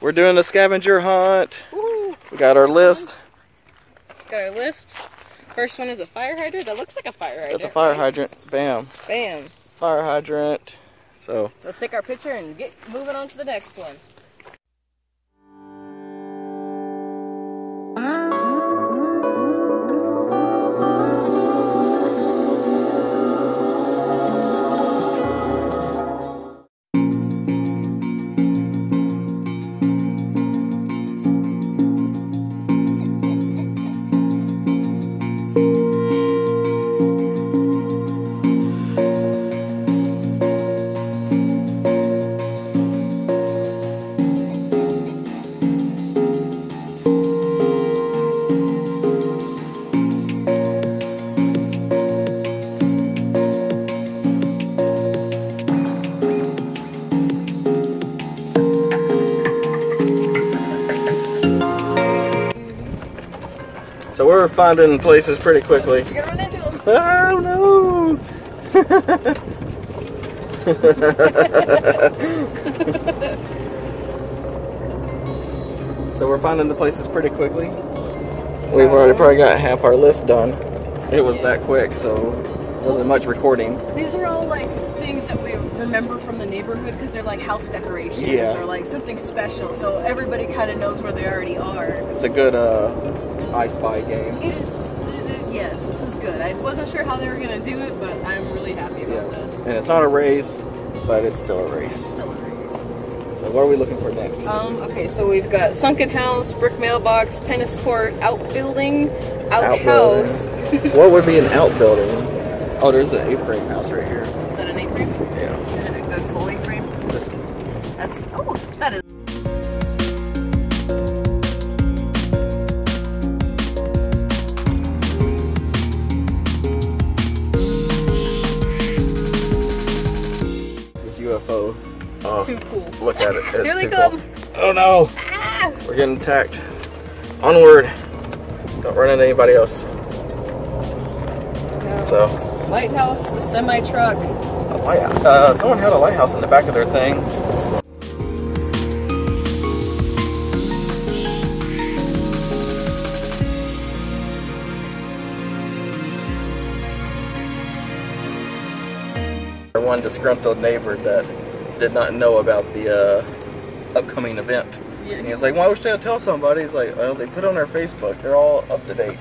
We're doing a scavenger hunt. Woo. We got our list. Got our list. First one is a fire hydrant. That looks like a fire hydrant. It's a fire right? hydrant. Bam. Bam. Fire hydrant. So, Let's take our picture and get moving on to the next one. We're finding places pretty quickly. You're gonna run into them. Oh no! so we're finding the places pretty quickly. We've already probably got half our list done. It was that quick, so wasn't much recording. These are all like things that we remember from the neighborhood because they're like house decorations Yeah. or like something special. So everybody kind of knows where they already are. It's a good uh, I Spy game. It is. It, it- yes, this is good. I wasn't sure how they were gonna do it, but I'm really happy about this. And it's not a race, but it's still a race. Still a race. So what are we looking for next? Um, okay, so we've got sunken house, brick mailbox, tennis court, outbuilding, outhouse. what would be an outbuilding? Oh, there's an A-frame house right here. Too cool. Look at it. It's Here they come. cool. Oh no! Ah! We're getting attacked. Onward. Don't run into anybody else. So, Lighthouse, a semi truck. a light, uh, someone had a lighthouse in the back of their thing. One disgruntled neighbor that did not know about the uh, upcoming event. Yeah. And he was like, why would you tell somebody? He's like, well, they put on their Facebook. They're all up to date.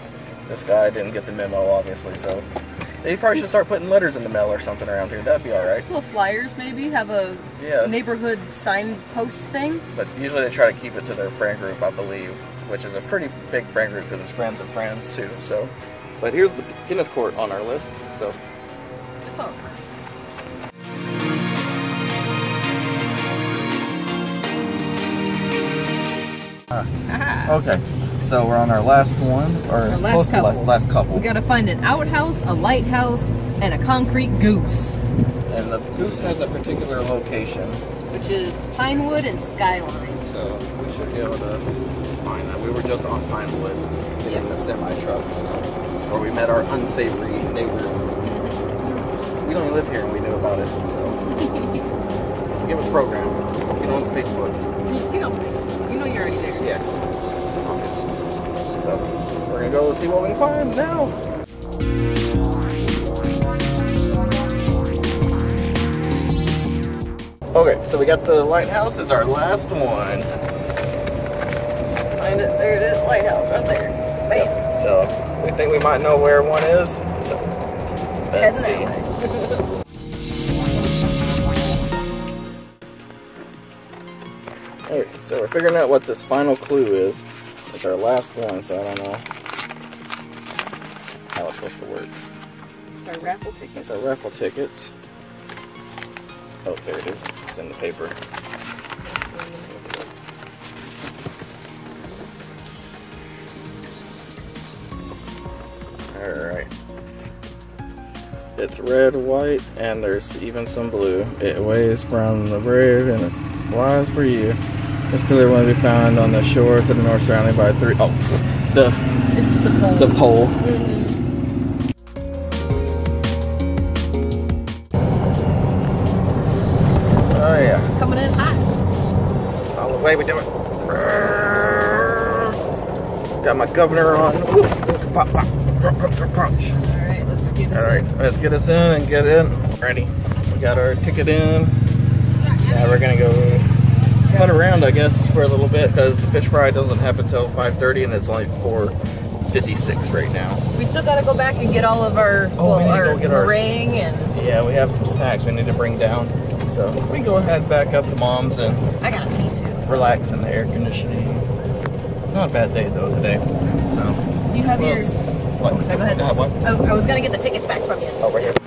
This guy didn't get the memo, obviously, so they probably should start putting letters in the mail or something around here. That'd be all right. Little flyers, maybe have a Yeah. neighborhood signpost thing. But usually they try to keep it to their friend group, I believe, which is a pretty big friend group because it's friends of friends too. So, but here's the tennis court on our list. So, It's on. okay. So we're on our last one, or Our last close to couple. last, last couple. We gotta find an outhouse, a lighthouse, and a concrete goose, and the goose has a particular location. which is Pinewood and Skyline. So we should be able to find that. We were just on Pinewood getting the semi truck, so where we met our unsavory neighbor. We don't live here and we knew about it, so give us a program. Get on Facebook. You, you know Facebook. You know you're already there. Yeah. So we're gonna go see what we can find now. Okay, so we got the lighthouse is our last one. Find it. There it is. Lighthouse right there. Bam. So we think we might know where one is. So let's see. Alright, so we're figuring out what this final clue is. It's our last one, so I don't know it's supposed to work. It's our raffle ticket. It's our raffle tickets. Oh, there it is. It's in the paper. Alright. It's red, white, and there's even some blue. It weighs from the brave and it flies for you. This pillar will be found on the shore to the north surrounded by three oh the It's the pole. the pole. We do it. Got my governor on. Pop, pop. Crunch. Alright, let's get this All right, in. let's get us in and get in. Ready. We got our ticket in. Now we're gonna go putt around, I guess, for a little bit because the fish fry doesn't happen until 5:30 and it's only 4:56 right now. We still gotta go back and get all of our, Oh, well, we need to our go get ours. meringue and Yeah, we have some snacks we need to bring down. So we go ahead back up to mom's and I too. Relax in the air conditioning. It's not a bad day though today. So You have well, yours. what? Sorry, go ahead. Uh, what? Oh, I was gonna get the tickets back from you. Oh, right here.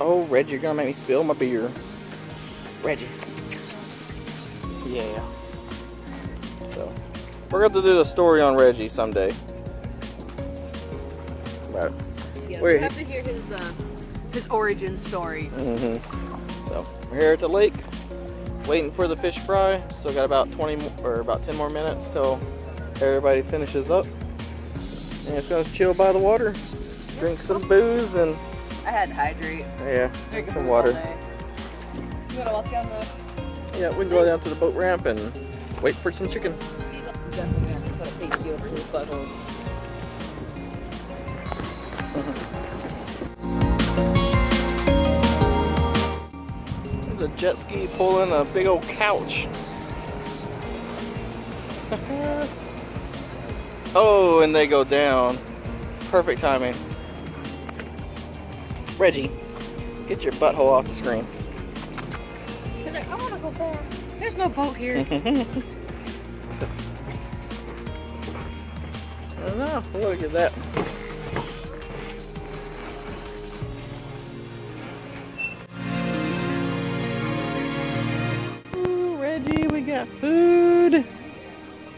Oh, Reggie, you're gonna make me spill my beer. Reggie. Yeah. So, we're going to do a story on Reggie someday. But, Yeah, Where- we have to hear his uh, his origin story. Mm -hmm. So, we're here at the lake, waiting for the fish fry. Still got about 20 or about 10 more minutes till everybody finishes up. And it's gonna chill by the water, drink some booze, and I had to hydrate. yeah, Drink some water. You gotta walk down the. Yeah, we can go down to the boat ramp and wait for some chicken. He's definitely gonna have to put a pasty over his butthole. A jet ski pulling a big old couch. oh, and they go down. Perfect timing. Reggie, get your butthole off the screen. Like, I wanna go back. There's no boat here. I don't know. Look at that. Ooh, Reggie, we got food.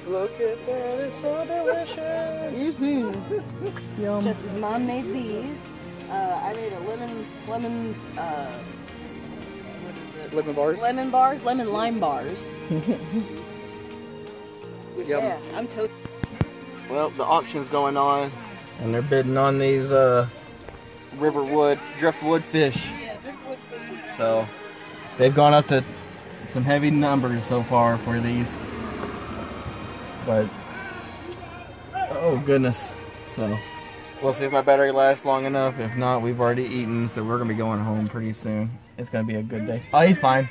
Look at that, it's so delicious. Mm-hmm. Yum. Just his mom made these. Uh, I made a lemon lemon uh, what is it? Lemon bars. Lemon bars, lemon lime bars. Yeah, I'm toast. Well, the auction's going on, and they're bidding on these uh, riverwood, driftwood fish. Yeah, driftwood fish. So they've gone up to some heavy numbers so far for these. But oh goodness. So we'll see if my battery lasts long enough. If not, we've already eaten, so we're gonna be going home pretty soon. It's gonna be a good day. Oh, he's fine.